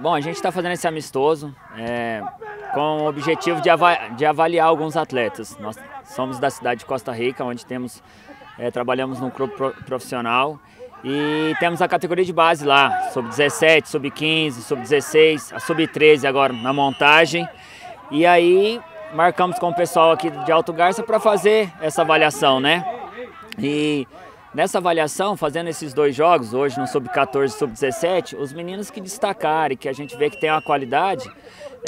Bom, a gente está fazendo esse amistoso é, com o objetivo de, de, avaliar alguns atletas. Nós somos da cidade de Costa Rica, onde temos, é, trabalhamos num clube profissional e temos a categoria de base lá, sub-17, sub-15, sub-16, a sub-13 agora na montagem. E aí marcamos com o pessoal aqui de Alto Garça para fazer essa avaliação, né? E Nessa avaliação, fazendo esses dois jogos, hoje no Sub-14 e Sub-17, os meninos que destacarem, que a gente vê que tem uma qualidade,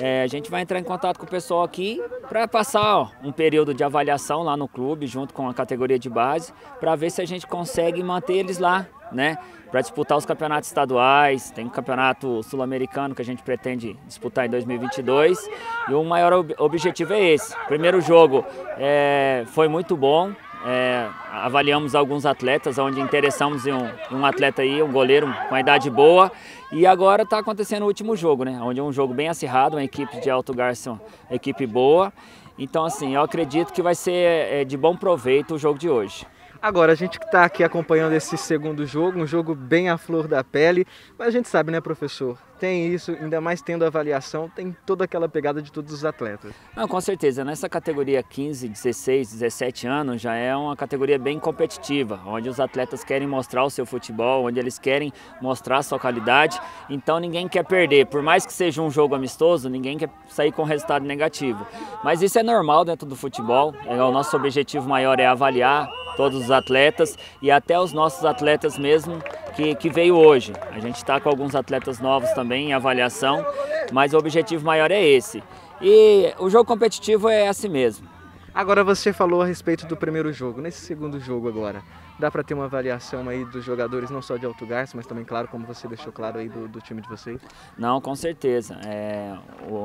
é, a gente vai entrar em contato com o pessoal aqui para passar ó, um período de avaliação lá no clube, junto com a categoria de base, para ver se a gente consegue manter eles lá, né? Para disputar os campeonatos estaduais, tem o um campeonato sul-americano que a gente pretende disputar em 2022 e o maior ob objetivo é esse. Primeiro jogo é, foi muito bom, é, avaliamos alguns atletas, onde interessamos em um, um, atleta aí, um goleiro com uma idade boa. E agora está acontecendo o último jogo, né? Onde é um jogo bem acirrado, uma equipe de Alto Garça, uma equipe boa. Então, assim, eu acredito que vai ser é, de bom proveito o jogo de hoje. Agora, a gente que está aqui acompanhando esse segundo jogo, um jogo bem à flor da pele, mas a gente sabe, né, professor? Tem isso, ainda mais tendo avaliação, tem toda aquela pegada de todos os atletas. Não, com certeza. Nessa categoria 15, 16, 17 anos, já é uma categoria bem competitiva, onde os atletas querem mostrar o seu futebol, onde eles querem mostrar a sua qualidade. Então, ninguém quer perder. Por mais que seja um jogo amistoso, ninguém quer sair com resultado negativo. Mas isso é normal dentro do futebol. É, o nosso objetivo maior é avaliar todos os atletas e até os nossos atletas mesmo que, que veio hoje. A gente está com alguns atletas novos também em avaliação, mas o objetivo maior é esse. E o jogo competitivo é assim mesmo. Agora você falou a respeito do primeiro jogo. Nesse segundo jogo agora, dá para ter uma avaliação aí dos jogadores, não só de Alto Garça, mas também, claro, como você deixou claro aí do, do time de vocês? Não, com certeza. É,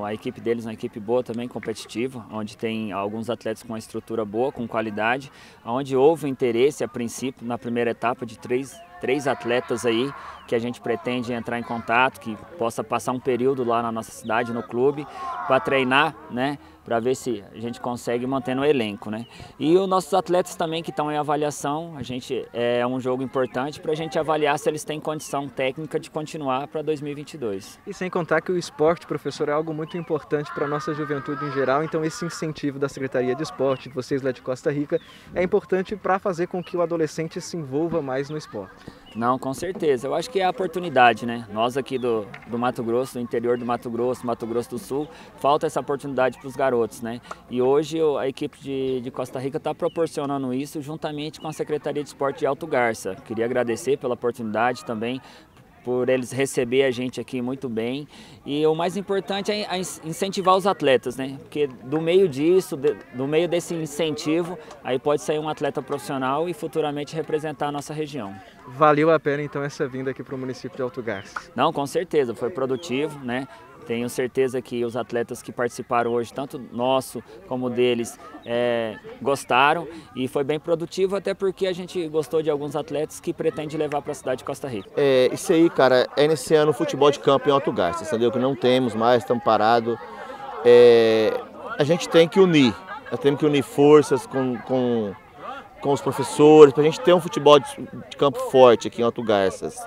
a equipe deles é uma equipe boa também, competitiva, onde tem alguns atletas com uma estrutura boa, com qualidade, onde houve interesse a princípio, na primeira etapa, de três três atletas aí que a gente pretende entrar em contato, que possa passar um período lá na nossa cidade, no clube, para treinar, né? Para ver se a gente consegue manter no elenco, né? E os nossos atletas também que estão em avaliação, a gente é um jogo importante para a gente avaliar se eles têm condição técnica de continuar para 2022. E sem contar que o esporte, professor, é algo muito importante para a nossa juventude em geral, então esse incentivo da Secretaria de Esporte, de vocês lá de Costa Rica, é importante para fazer com que o adolescente se envolva mais no esporte. Não, com certeza. Eu acho que é a oportunidade, né? Nós aqui do, do Mato Grosso, do interior do Mato Grosso, Mato Grosso do Sul, falta essa oportunidade para os garotos, né? E hoje a equipe de, de Costa Rica está proporcionando isso juntamente com a Secretaria de Esporte de Alto Garça. Queria agradecer pela oportunidade também, por eles receber a gente aqui muito bem. E o mais importante é incentivar os atletas, né? Porque do meio disso, do meio desse incentivo, aí pode sair um atleta profissional e futuramente representar a nossa região. Valeu a pena então essa vinda aqui para o município de Alto Garça? Não, com certeza, foi produtivo, né? Tenho certeza que os atletas que participaram hoje, tanto nosso como deles, é, gostaram e foi bem produtivo, até porque a gente gostou de alguns atletas que pretende levar para a cidade de Costa Rica. É, isso aí, cara, é iniciando o futebol de campo em Alto Garça, entendeu? Que não temos mais, estamos parados. É, a gente tem que unir, nós temos que unir forças com, com, com os professores, para a gente ter um futebol de, de, campo forte aqui em Alto Garças.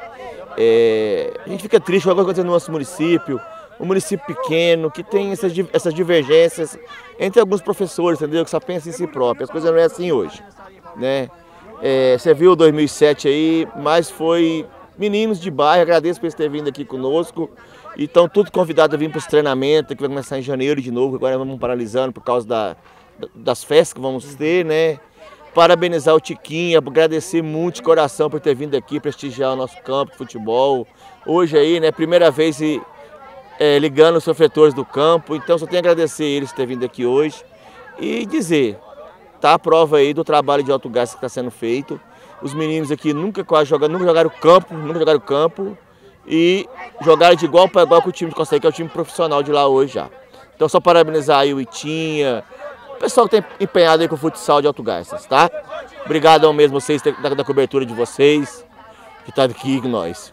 É, a gente fica triste com o que no nosso município, um município pequeno, que tem essas, essas divergências entre alguns professores, entendeu? Que só pensam em si próprio. As coisas não é assim hoje, né? É, você viu 2007 aí, mas foi meninos de bairro, agradeço por eles terem vindo aqui conosco. E estão tudo convidados a vir para os treinamentos, que vai começar em janeiro de novo, agora vamos paralisando por causa da, das festas que vamos ter, né? Parabenizar o Tiquinho, agradecer muito de coração por ter vindo aqui prestigiar o nosso campo de futebol. Hoje aí, né, primeira vez e é, ligando os sofretores do campo. Então só tenho a agradecer eles por ter vindo aqui hoje e dizer, tá a prova aí do trabalho de alto gás que está sendo feito. Os meninos aqui nunca quase jogaram, nunca jogaram campo, nunca jogaram campo e jogaram de igual para igual com o time de Costa Rica, que é o time profissional de lá hoje já. Então só parabenizar aí o Itinha, o pessoal que tem empenhado aí com o futsal de Alto Garças, tá? Obrigado ao mesmo vocês da, da cobertura de vocês, que está aqui com nós.